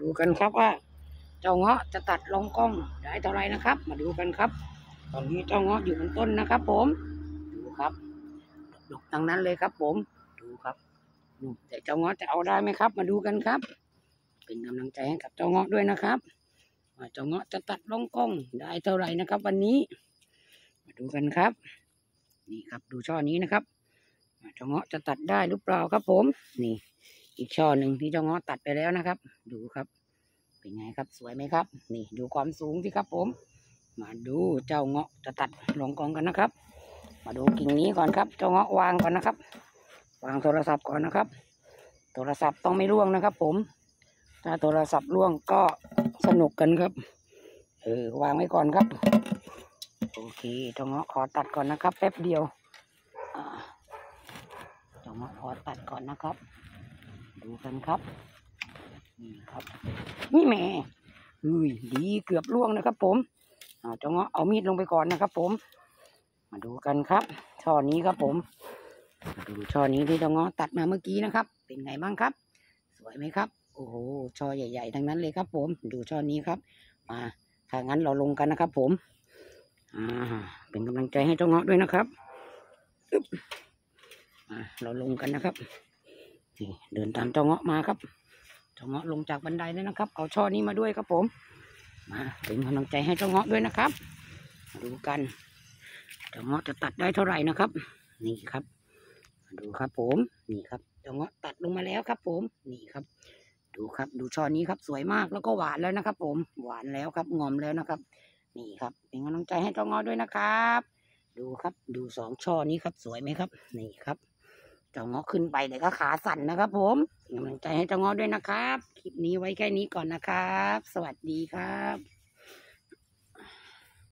ดูกันครับว่า เจ้าเงาะจะตัดลงกล้องได้เท่าไรนะครับ มาดูกันครับ ตอนนี้เจ้าเงาะอยู่บนต้นนะครับ ผม ดูครับดกทั้งนั้นเลยครับ ผม ดูครับดูแต่เจ้าเงาะจะเอาได้ไหมครับ มาดูกันครับ เป็นกำลังใจให้กับเจ้าเงาะด้วยนะครับว่าเจ้าเงาะจะตัดลงกล้องได้เท่าไรนะครับ วันนี้ มาดูกันครับ นี่ครับดูช่อนี้นะครับเจ้าเงาะจะตัดได้หรือเปล่าครับ ผม นี่ อีกช่อหนึ่งที่เจ้าเงาะตัดไปแล้วนะครับ ดูครับ เป็นไงครับสวยไหมครับ นี่ดูความสูงสิครับผม มาดูเจ้าเงาะจะตัดลงกองกันนะครับ มาดูกิ่งนี้ก่อนครับ เจ้าเงาะวางก่อนนะครับ วางโทรศัพท์ก่อนนะครับ โทรศัพท์ต้องไม่ร่วงนะครับ ผม ถ้าโทรศัพท์ร่วงก็สนุกกันครับ เออวางไว้ก่อนครับ โอเคเจ้าเงาะขอตัดก่อนนะครับ แป๊บเดียวเจ้าเงาะขอตัดก่อนนะครับ ดูกันครับ นี่ครับ นี่แหม่อุ้ยดีเกือบล่วงนะครับผมอ่าเจ้าเงาะเอามีดลงไปก่อนนะครับผม มาดูกันครับ ช่อนี้ครับผมมาดูช่อนี้ที่เจ้าเงาะตัดมาเมื่อกี้นะครับ เป็นไงบ้างครับ สวยไหมครับ โอ้โห ช่อใหญ่ ๆ ทั้งนั้นเลยครับ ผม ดูช่อนี้ครับ มาถ้างั้นเราลงกันนะครับ ผม อ่า เป็นกำลังใจให้เจ้าเงาะด้วยนะครับเราลงกันนะครับ นี่เดินตามเจ้าเงาะมาครับ เจ้าเงาะลงจากบันไดเลยนะครับ เอาช่อนี้มาด้วยครับผม มาเป็นกำลังใจให้เจ้าเงาะด้วยนะครับมาดูกันเจ้าเงาะจะตัดได้เท่าไหร่นะครับ นี่ครับมาดูครับผมนี่ครับเจ้าเงาะตัดลงมาแล้วครับ ผมนี่ครับ ดูครับดูช่อนี้ครับสวยมากแล้วก็หวานแล้วนะครับ ผม หวานแล้วครับงอมแล้วนะครับ นี่ครับ เป็นกำลังใจให้เจ้าเงาะด้วยนะครับ ดูครับดูสองช่อนี้ครับสวยไหมครับ นี่ครับ จ้าเงาะขึ้นไปเลยก็ขาสั่นนะครับ ผมกำลังใจให้เจ้าเงาะด้วยนะครับ คลิปนี้ไว้แค่นี้ก่อนนะครับ สวัสดีครับ